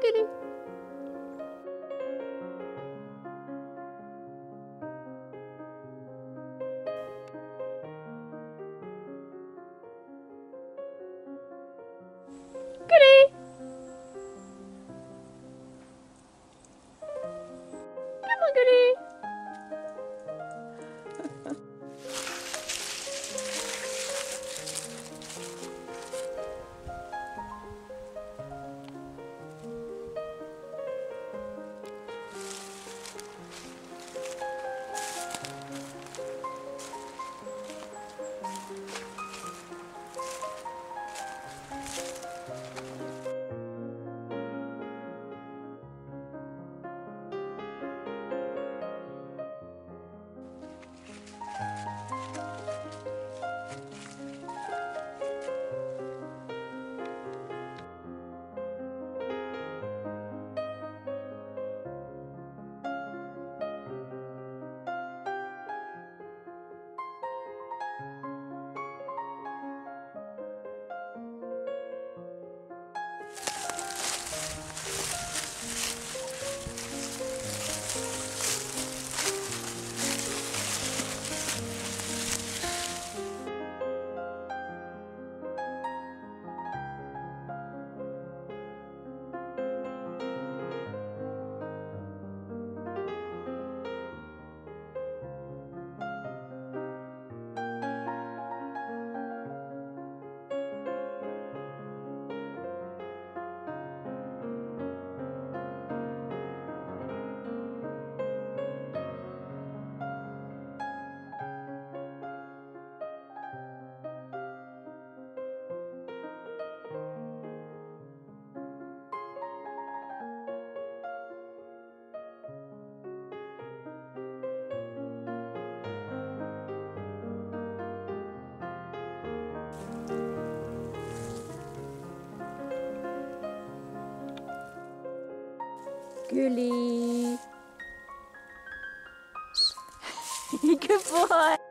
goody. Gulli. Good boy.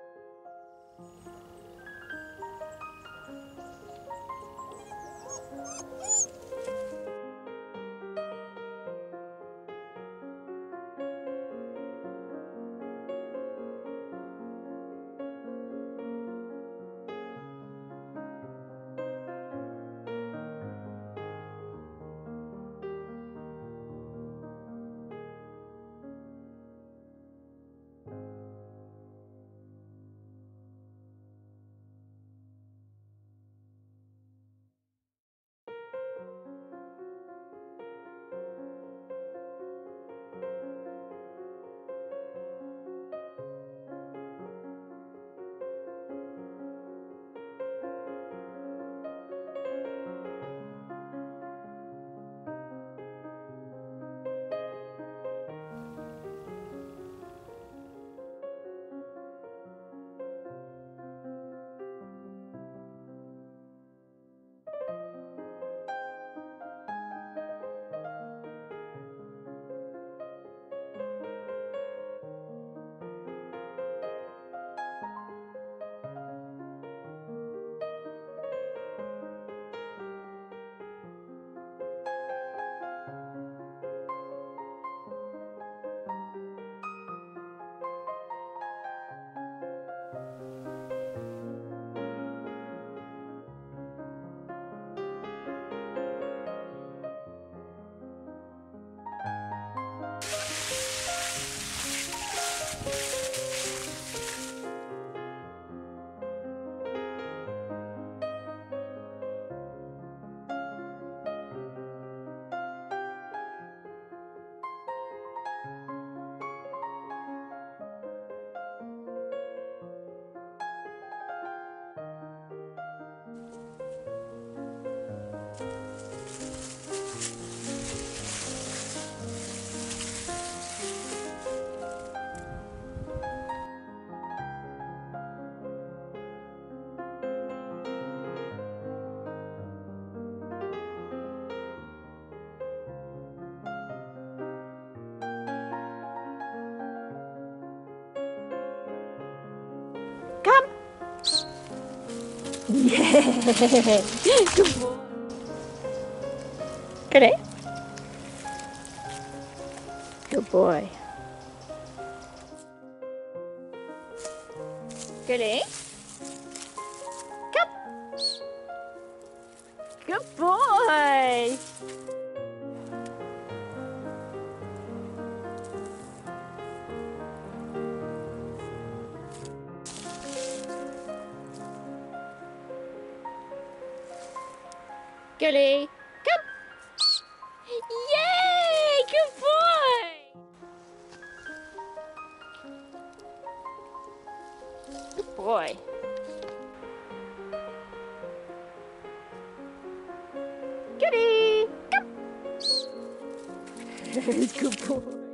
Yeah. Good. Good boy. Good, boy. Good. Good boy. Goody. Come. Yay! Good boy. Good boy. Goody. Come. Good boy.